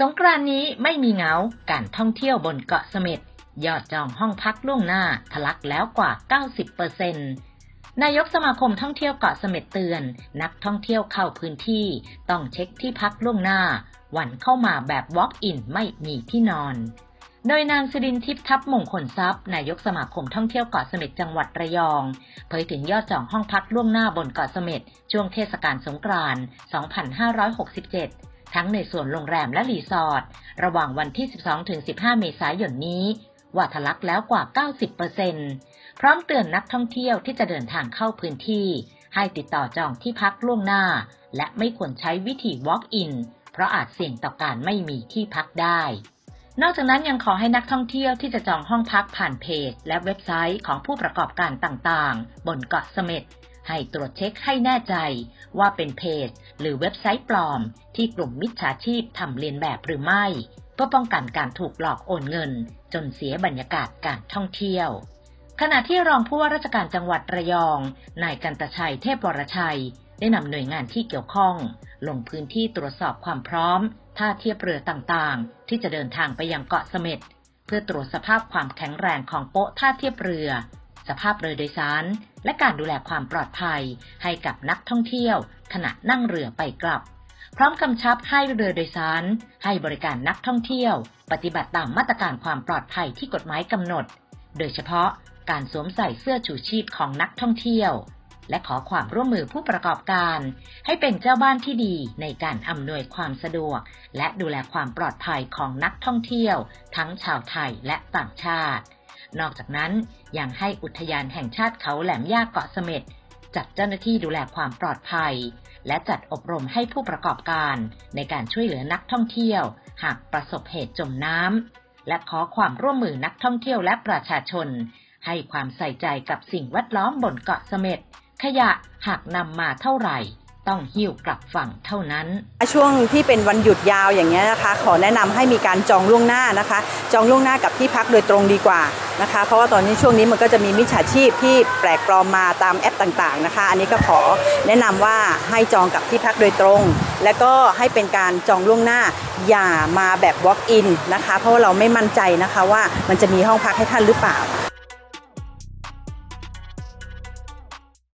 สงกรานนี้ไม่มีเหงา การท่องเที่ยวบนเกาะเสม็ดยอดจองห้องพักล่วงหน้าทะลักแล้วกว่า 90%นายกสมาคมท่องเที่ยวเกาะเสม็ดเตือน นักท่องเที่ยวเข้าพื้นที่ ต้องเช็คที่พักล่วงหน้า วันเข้ามาแบบ Walk-in ไม่มีที่นอน โดยนางสิรินทิพย์ทัพมงคลทรัพย์นายกสมาคมท่องเที่ยวเกาะเสม็ดจังหวัดระยอง เผยถึงยอดจองห้องพักล่วงหน้าบนเกาะเสม็ดช่วงเทศกาลสงกรานต์ 2567 ทั้งในส่วนโรงแรมและรีสอร์ทระหว่างวันที่ 12-15 เมษายนนี้ ว่าทะลักแล้วกว่า 90%พร้อมเตือนนักท่องเที่ยวที่จะเดินทางเข้าพื้นที่ ให้ติดต่อจองที่พักล่วงหน้า และไม่ควรใช้วิธี Walk-in เพราะอาจเสี่ยงต่อการไม่มีที่พักได้ นอกจากนั้นยังขอให้นักท่องเที่ยวที่จะจองห้องพักผ่านเพจ และเว็บไซต์ของผู้ประกอบการต่างๆ บนเกาะเสม็ดให้ตรวจเช็คให้แน่ใจว่าเป็นเพจ หรือเว็บไซต์ปลอม ที่กลุ่มมิจฉาชีพทำเลียนแบบหรือไม่ เพื่อป้องกันการถูกหลอกโอนเงิน จนเสียบรรยากาศการท่องเที่ยว ขณะที่รองผู้ว่าราชการจังหวัดระยองนายกันตชัยเทพวรชัย ได้นำหน่วยงานที่เกี่ยวข้อง ลงพื้นที่ตรวจสอบความพร้อม ท่าเทียบเรือต่างๆ ที่จะเดินทางไปยังเกาะเสม็ดเพื่อตรวจสภาพความแข็งแรงของโป๊ะท่าเทียบเรือ สภาพเรือโดยสาร และการดูแลความปลอดภัยให้กับนักท่องเที่ยว ขณะนั่งเรือไปกลับ พร้อมกำชับให้เรือโดยสาร ให้บริการนักท่องเที่ยว ปฏิบัติตามมาตรการความปลอดภัยที่กฎหมายกำหนด โดยเฉพาะการสวมใส่เสื้อชูชีพของนักท่องเที่ยว และขอความร่วมมือผู้ประกอบการ ให้เป็นเจ้าบ้านที่ดีในการอำนวยความสะดวก และดูแลความปลอดภัยของนักท่องเที่ยว ทั้งชาวไทยและต่างชาติ นอกจากนั้นยังให้อุทยานแห่งชาติเขาแหลมย่าเกาะเสม็ดจัดเจ้าหน้าที่ดูแลความปลอดภัย และจัดอบรมให้ผู้ประกอบการในการช่วยเหลือนักท่องเที่ยว หากประสบเหตุจมน้ำและขอความร่วมมือนักท่องเที่ยวและประชาชน ให้ความใส่ใจกับสิ่งแวดล้อมบนเกาะเสม็ด ขยะหากนำมาเท่าไหร่ ต้องหิ้วกลับฝั่งเท่านั้น ช่วงที่เป็นวันหยุดยาวอย่างเงี้ยนะคะ ขอแนะนำให้มีการจองล่วงหน้านะคะ จองล่วงหน้ากับที่พักโดยตรงดีกว่านะคะ เพราะว่าตอนนี้ช่วงนี้มันก็จะมีมิจฉาชีพที่แปลกปลอมมาตามแอปต่างๆนะคะ อันนี้ก็ขอแนะนำว่าให้จองกับที่พักโดยตรง และก็ให้เป็นการจองล่วงหน้าอย่ามาแบบ walk in นะคะ เพราะว่าเราไม่มั่นใจนะคะว่ามันจะมีห้องพักให้ท่านหรือเปล่า